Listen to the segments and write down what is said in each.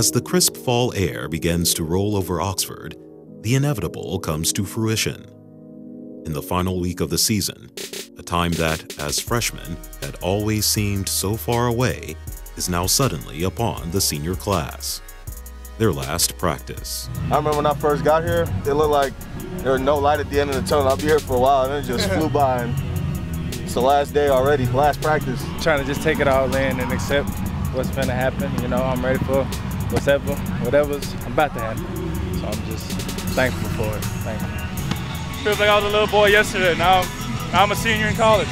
As the crisp fall air begins to roll over Oxford, the inevitable comes to fruition. In the final week of the season, a time that, as freshmen, had always seemed so far away, is now suddenly upon the senior class. Their last practice. I remember when I first got here, it looked like there was no light at the end of the tunnel. I'll be here for a while, and it just flew by. And it's the last day already, last practice. Trying to just take it all in and accept what's going to happen. You know, I'm ready for whatever, whatever's about to happen. So I'm just thankful for it. Thank you. Feels like I was a little boy yesterday. Now, now I'm a senior in college.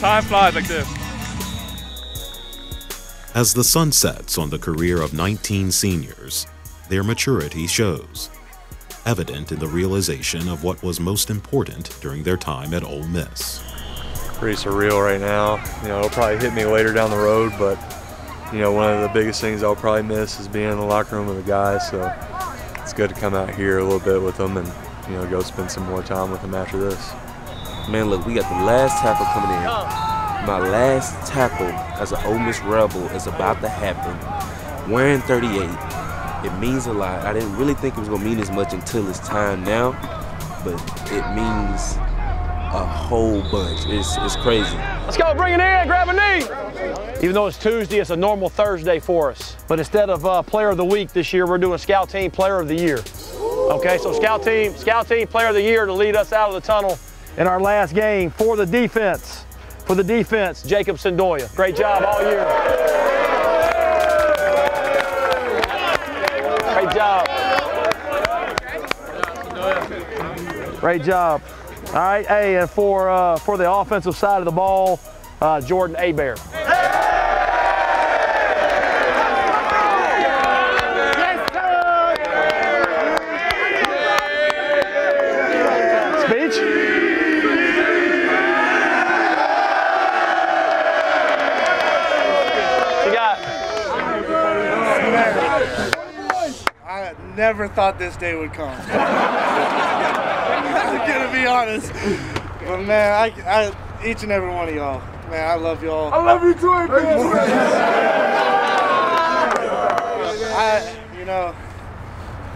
Time flies like this. As the sun sets on the career of 19 seniors, their maturity shows, evident in the realization of what was most important during their time at Ole Miss. Pretty surreal right now. You know, it'll probably hit me later down the road, but you know, one of the biggest things I'll probably miss is being in the locker room with the guys. So it's good to come out here a little bit with them and you know go spend some more time with them after this. Man, look, we got the last tackle coming in. My last tackle as an Ole Miss Rebel is about to happen. Wearing 38, it means a lot. I didn't really think it was gonna mean as much until it's time now, but it means a whole bunch. It's, it's crazy. Let's go, bring it in, grab a knee. Even though it's Tuesday, it's a normal Thursday for us. But instead of uh, Player of the Week this year, we're doing Scout Team Player of the Year. Okay, so Scout Team, Scout Team Player of the Year to lead us out of the tunnel in our last game for the defense. For the defense, Jacob Sendoya. Great job all year. Great job. Great job. All right, hey, and for uh, for the offensive side of the ball, uh, Jordan Abear. Never thought this day would come. I'm gonna be honest. But man, I, I, each and every one of y'all, man, I love y'all. I love you too, I, you know,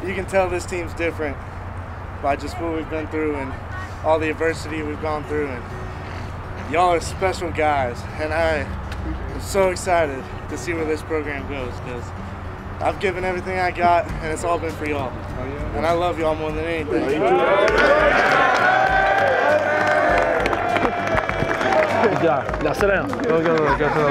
you can tell this team's different by just what we've been through and all the adversity we've gone through. And y'all are special guys, and I am so excited to see where this program goes because I've given everything I got, and it's all been for y'all. And I love y'all more than anything. Good job. Now sit down. Go, go, go, go, go.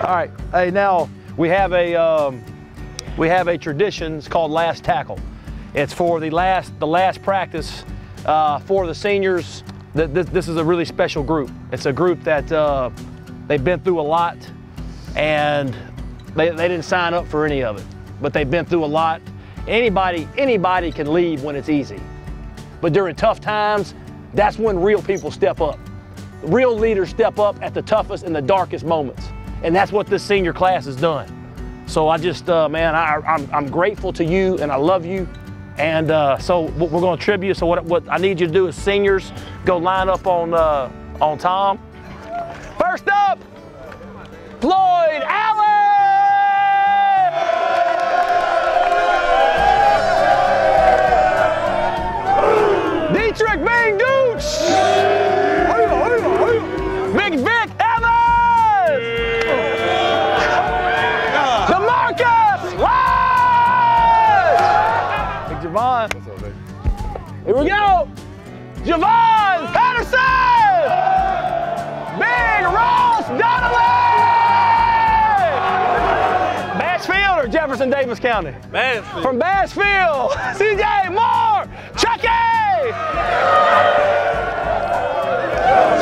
All right. Hey, now we have a um, we have a tradition. It's called last tackle. It's for the last the last practice uh, for the seniors. Th- This, this is a really special group. It's a group that uh, they've been through a lot, and they, they didn't sign up for any of it, but they've been through a lot. Anybody anybody can leave when it's easy, but during tough times, that's when real people step up. Real leaders step up at the toughest and the darkest moments, and that's what this senior class has done. So I just, uh, man, I, I'm, I'm grateful to you, and I love you. And uh, so we're going to tribute. So what, what I need you to do is seniors go line up on uh, on Tom. First up, Floyd Allen. Dietrich Bing Gooch. Here we go. Javon Patterson. Big Ross Donnelly. Bassfield or Jefferson Davis County? Mansfield. From Bassfield, CJ Moore, Chucky,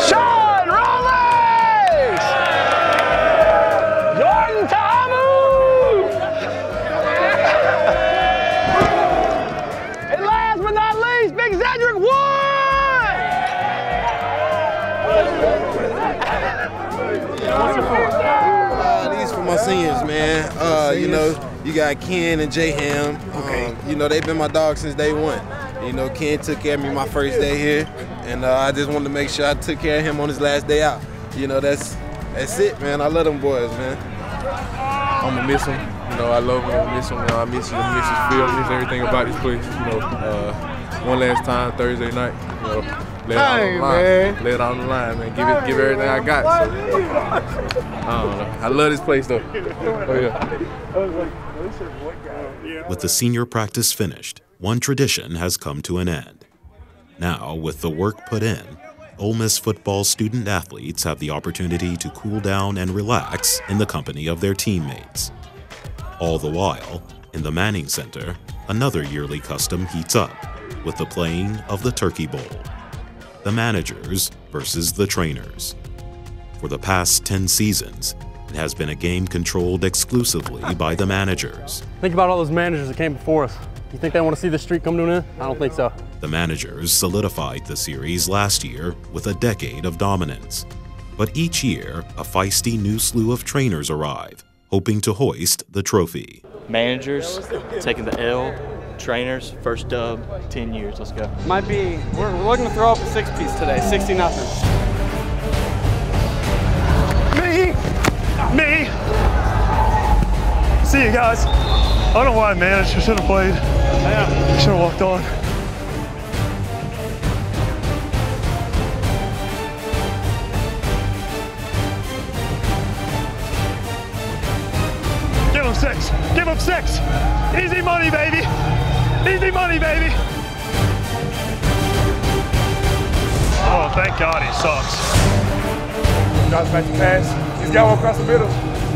Sean Rawlings, Jordan Ta'amu, and last but not least, Big Cedric Wood. Uh, these for my seniors, man. Uh, you know, you got Ken and J Ham. Um, you know, they've been my dogs since day one. You know, Ken took care of me my first day here, and uh, I just wanted to make sure I took care of him on his last day out. You know, that's that's it, man. I love them boys, man. I'm gonna miss them. You know, I love them. I miss them. You know, I miss him. I miss his field. I miss everything about this place. You know, uh, one last time Thursday night. You know, lay it out on the line. man. Lay it out on the line, man. Give it, give everything I got. So, I don't know. I love this place though. Oh yeah. With the senior practice finished, one tradition has come to an end. Now, with the work put in, Ole Miss football student athletes have the opportunity to cool down and relax in the company of their teammates. All the while, in the Manning Center, another yearly custom heats up with the playing of the Turkey Bowl. The managers versus the trainers. For the past 10 seasons, it has been a game controlled exclusively by the managers. Think about all those managers that came before us. You think they want to see this streak come to an end? I don't think so. The managers solidified the series last year with a decade of dominance. But each year, a feisty new slew of trainers arrive, hoping to hoist the trophy. Managers taking the L, trainers first dub, 10 years. Let's go. Might be, we're, we're looking to throw up a six piece today, 60 nothing. Me! Me! See you guys. I don't know why I managed. I should have played. Yeah. Should have walked on. Give him six. Give him six. Easy money, baby. Easy money, baby. Oh, thank God he sucks. Drops back to pass. He's got one across the middle.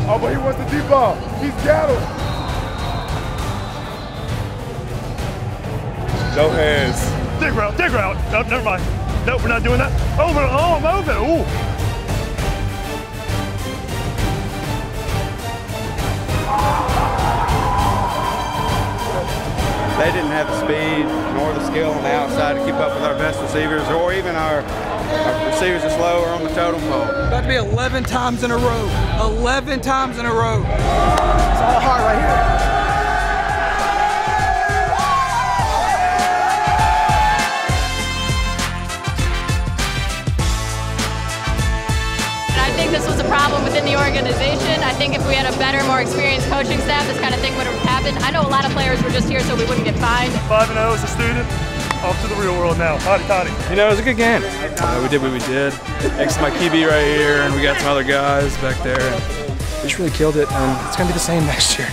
Oh, but he wants the deep ball. He's got him. No hands. Dig route, dig route. Nope, never mind. Nope, we're not doing that. Over, oh, I'm over. Ooh. They didn't have the speed nor the skill on the outside to keep up with our best receivers or even our, our receivers are slower on the totem pole. That'd be 11 times in a row. 11 times in a row. It's all hard right here. Organization. I think if we had a better, more experienced coaching staff, this kind of thing would have happened. I know a lot of players were just here so we wouldn't get fined. 5 and 0 as a student. Off to the real world now. Hotty toddy. You know, it was a good game. Uh, we did what we did. Thanks to my QB right here, and we got some other guys back there. We just really killed it, and it's going to be the same next year.